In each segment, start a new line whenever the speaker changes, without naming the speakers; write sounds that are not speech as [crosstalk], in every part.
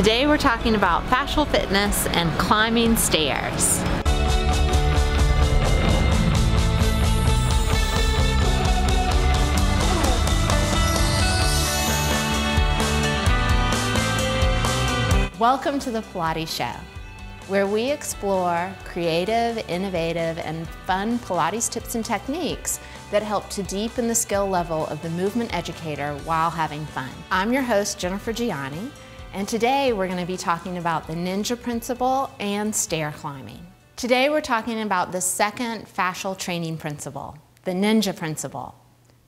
Today we're talking about fascial fitness and climbing stairs. Welcome to the Pilates Show, where we explore creative, innovative, and fun Pilates tips and techniques that help to deepen the skill level of the movement educator while having fun. I'm your host, Jennifer Gianni, and today we're going to be talking about the Ninja Principle and stair climbing. Today we're talking about the second fascial training principle, the Ninja Principle.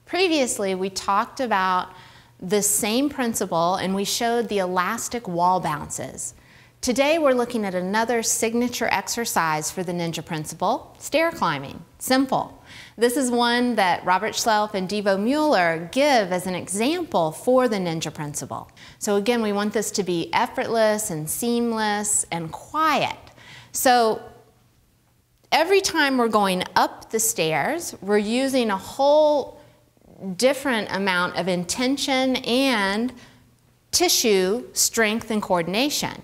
Previously, we talked about the same principle and we showed the elastic wall bounces. Today we're looking at another signature exercise for the Ninja Principle, stair climbing. Simple. This is one that Robert Schleip and Divo Mueller give as an example for the Ninja Principle. So again, we want this to be effortless and seamless and quiet. So every time we're going up the stairs, we're using a whole different amount of intention and tissue strength and coordination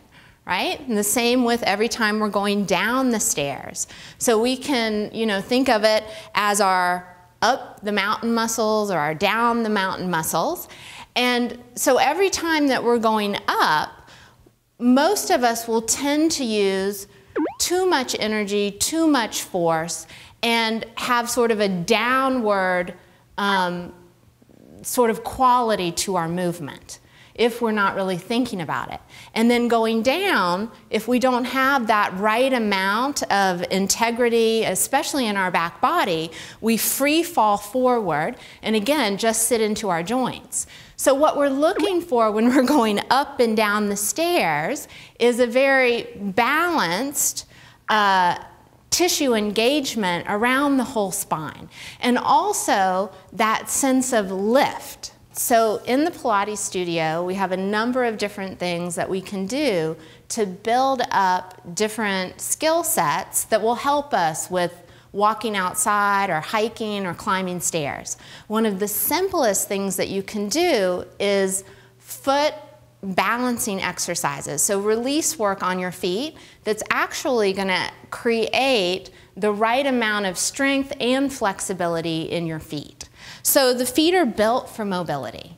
right? And the same with every time we're going down the stairs. So we can, you know, think of it as our up the mountain muscles or our down the mountain muscles. And so every time that we're going up, most of us will tend to use too much energy, too much force, and have sort of a downward um, sort of quality to our movement if we're not really thinking about it. And then going down, if we don't have that right amount of integrity, especially in our back body, we free fall forward and again, just sit into our joints. So what we're looking for when we're going up and down the stairs is a very balanced uh, tissue engagement around the whole spine. And also that sense of lift. So in the Pilates studio, we have a number of different things that we can do to build up different skill sets that will help us with walking outside or hiking or climbing stairs. One of the simplest things that you can do is foot balancing exercises. So release work on your feet that's actually going to create the right amount of strength and flexibility in your feet. So the feet are built for mobility.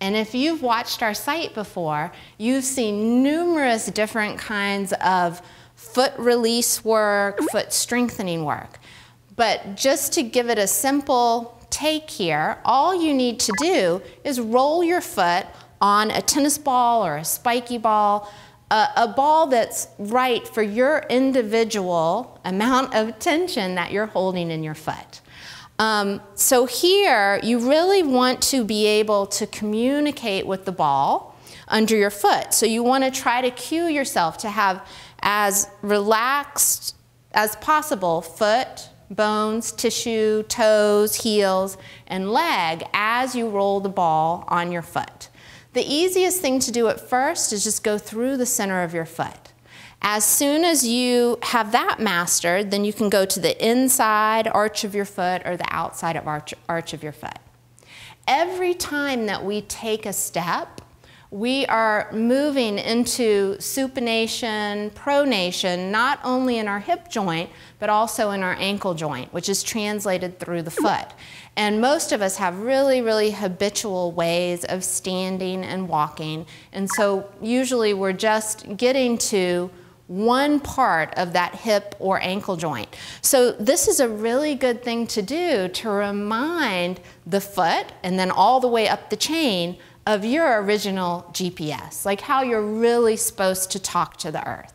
And if you've watched our site before, you've seen numerous different kinds of foot release work, foot strengthening work. But just to give it a simple take here, all you need to do is roll your foot on a tennis ball or a spiky ball, a, a, ball that's right for your individual amount of tension that you're holding in your foot. Um, so here, you really want to be able to communicate with the ball under your foot. So you want to try to cue yourself to have as relaxed as possible foot, bones, tissue, toes, heels, and leg as you roll the ball on your foot. The easiest thing to do at first is just go through the center of your foot. As soon as you have that mastered, then you can go to the inside arch of your foot or the outside of arch, arch of your foot. Every time that we take a step, we are moving into supination, pronation, not only in our hip joint, but also in our ankle joint, which is translated through the foot. And most of us have really, really habitual ways of standing and walking. And so usually we're just getting to one part of that hip or ankle joint. So this is a really good thing to do to remind the foot and then all the way up the chain of your original GPS, like how you're really supposed to talk to the earth.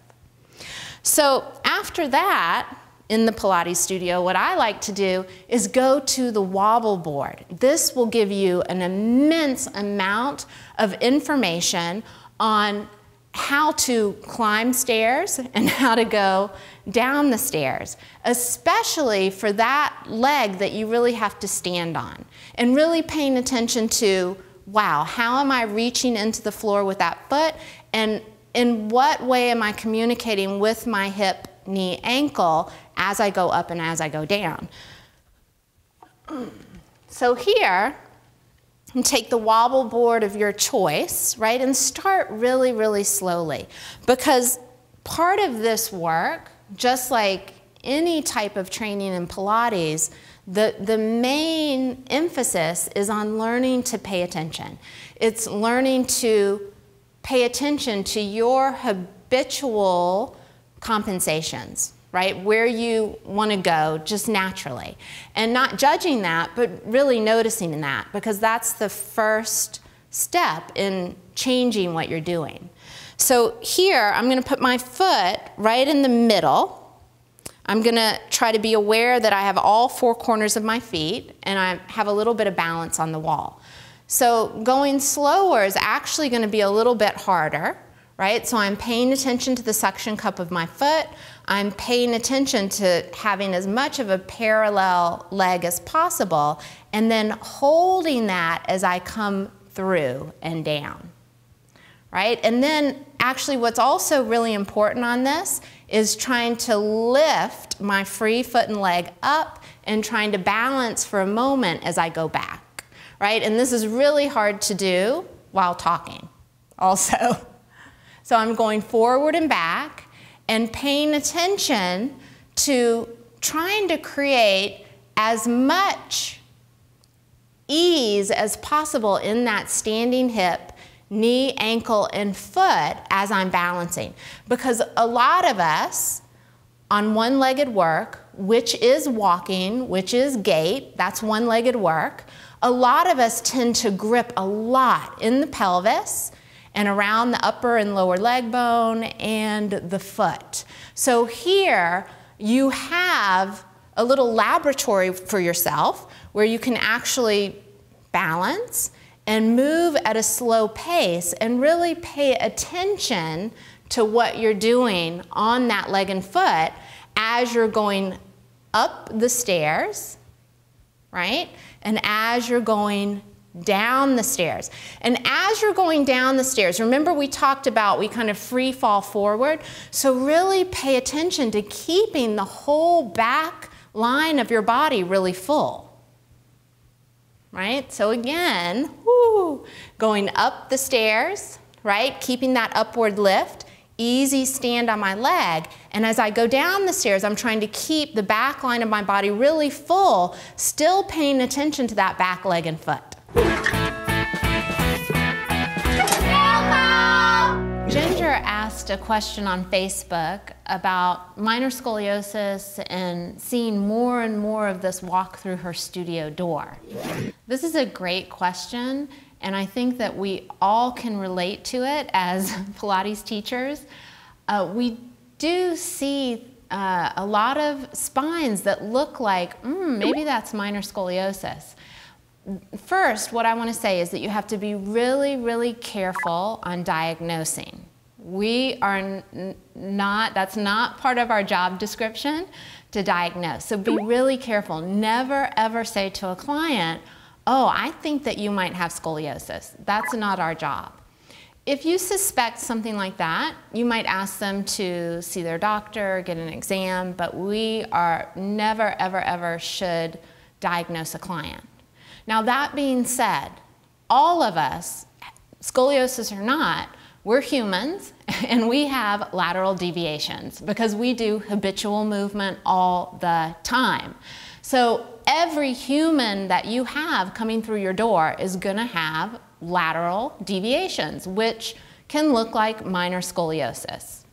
So after that, in the Pilates studio, what I like to do is go to the wobble board. This will give you an immense amount of information on how to climb stairs and how to go down the stairs, especially for that leg that you really have to stand on. And really paying attention to, wow, how am I reaching into the floor with that foot? And in what way am I communicating with my hip, knee, ankle as I go up and as I go down? So here, and take the wobble board of your choice, right, and start really, really slowly. Because part of this work, just like any type of training in Pilates, the, the main emphasis is on learning to pay attention. It's learning to pay attention to your habitual compensations, right? Where you want to go just naturally. And not judging that, but really noticing that because that's the first step in changing what you're doing. So here, I'm going to put my foot right in the middle. I'm going to try to be aware that I have all four corners of my feet and I have a little bit of balance on the wall. So going slower is actually going to be a little bit harder, right? So I'm paying attention to the suction cup of my foot. I'm paying attention to having as much of a parallel leg as possible and then holding that as I come through and down, right? And then actually what's also really important on this is trying to lift my free foot and leg up and trying to balance for a moment as I go back, right? And this is really hard to do while talking also. [laughs] So I'm going forward and back and paying attention to trying to create as much ease as possible in that standing hip, knee, ankle, and foot as I'm balancing. Because a lot of us on one legged work, which is walking, which is gait, that's one legged work, a lot of us tend to grip a lot in the pelvis and around the upper and lower leg bone and the foot. So here you have a little laboratory for yourself where you can actually balance and move at a slow pace and really pay attention to what you're doing on that leg and foot as you're going up the stairs, right? And as you're going down the stairs. And as you're going down the stairs, remember we talked about we kind of free fall forward. So really pay attention to keeping the whole back line of your body really full. Right? So again, going up the stairs, right? Keeping that upward lift, easy stand on my leg. And as I go down the stairs, I'm trying to keep the back line of my body really full, still paying attention to that back leg and foot. Ginger asked a question on Facebook about minor scoliosis and seeing more and more of this walk through her studio door. This is a great question, and I think that we all can relate to it as [laughs] Pilates teachers. Uh, we do see uh, a lot of spines that look like, mm, maybe that's minor scoliosis. First, what I want to say is that you have to be really, really careful on diagnosing. We are not, that's not part of our job description to diagnose. So be really careful. Never ever say to a client, oh, I think that you might have scoliosis. That's not our job. If you suspect something like that, you might ask them to see their doctor, get an exam, but we are never, ever, ever should diagnose a client. Now, that being said, all of us, scoliosis or not, we're humans [laughs] and we have lateral deviations because we do habitual movement all the time. So every human that you have coming through your door is going to have lateral deviations, which can look like minor scoliosis.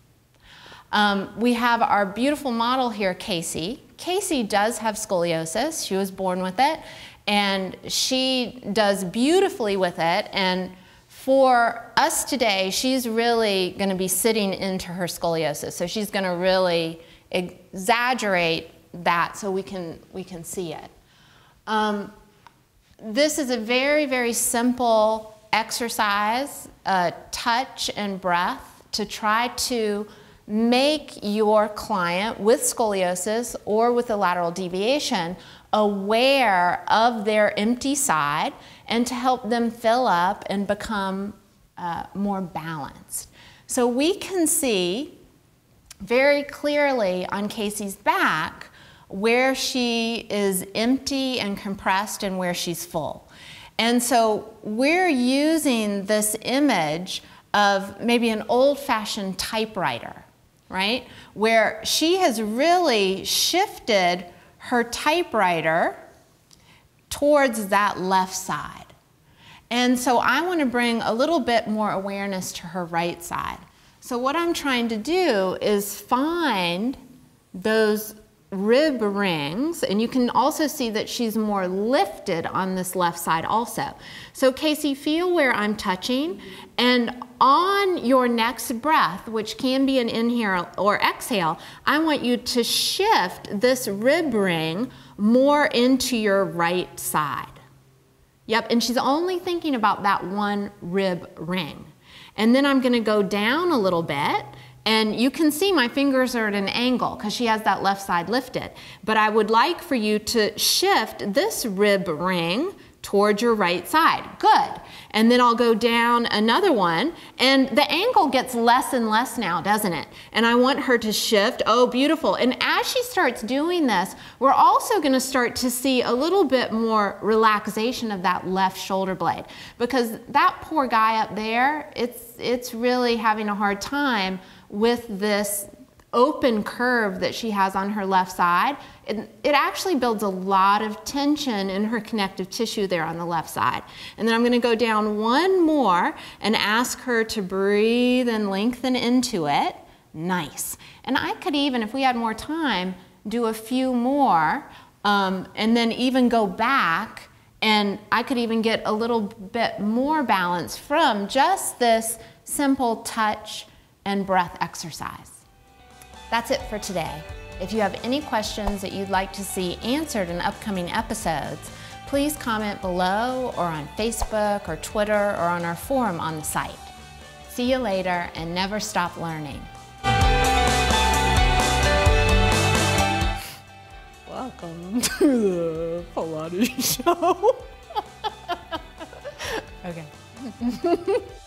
Um, we have our beautiful model here, Casey. Casey does have scoliosis. She was born with it and she does beautifully with it. And for us today, she's really going to be sitting into her scoliosis. So she's going to really exaggerate that so we can, we can see it. Um, this is a very, very simple exercise, uh, touch and breath, to try to make your client with scoliosis or with a lateral deviation aware of their empty side and to help them fill up and become uh, more balanced. So we can see very clearly on Casey's back where she is empty and compressed and where she's full. And so we're using this image of maybe an old fashioned typewriter, right? Where she has really shifted her typewriter towards that left side. And so I want to bring a little bit more awareness to her right side. So what I'm trying to do is find those rib rings, and you can also see that she's more lifted on this left side also. So Casey, feel where I'm touching, and on your next breath, which can be an inhale or exhale, I want you to shift this rib ring more into your right side. Yep, and she's only thinking about that one rib ring. And then I'm gonna go down a little bit and you can see my fingers are at an angle because she has that left side lifted. But I would like for you to shift this rib ring towards your right side. Good. And then I'll go down another one and the angle gets less and less now, doesn't it? And I want her to shift. Oh, beautiful. And as she starts doing this, we're also going to start to see a little bit more relaxation of that left shoulder blade because that poor guy up there, it's it's really having a hard time with this open curve that she has on her left side, it, it, actually builds a lot of tension in her connective tissue there on the left side. And then I'm gonna go down one more and ask her to breathe and lengthen into it. Nice. And I could even, if we had more time, do a few more um, and then even go back and I could even get a little bit more balance from just this simple touch and breath exercise. That's it for today. If you have any questions that you'd like to see answered in upcoming episodes, please comment below or on Facebook or Twitter or on our forum on the site. See you later and never stop learning. Welcome to the Pilates [laughs] show. okay. [laughs]